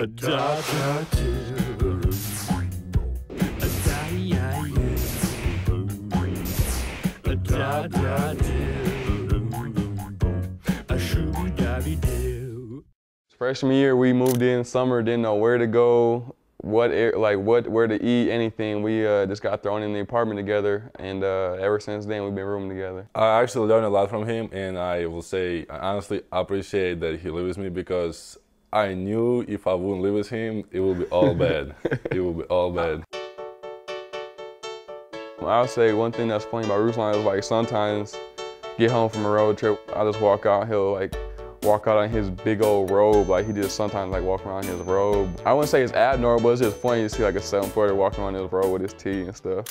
A da da do. A da ya you. A da da do. A shoo dabby do. Freshman year, we moved in summer, didn't know where to go, what like what where to eat, anything. We uh, just got thrown in the apartment together, and uh, ever since then we've been rooming together. I actually learned a lot from him, and I will say I honestly appreciate that he lives with me because I knew if I wouldn't live with him, it would be all bad. it would be all bad. I would say one thing that's funny about Ruslan is like sometimes get home from a road trip, I just walk out, he'll like walk out in his big old robe, like he just sometimes like walk around in his robe. I wouldn't say it's abnormal, but it's just funny to see like a seven footer walking around in his robe with his tee and stuff.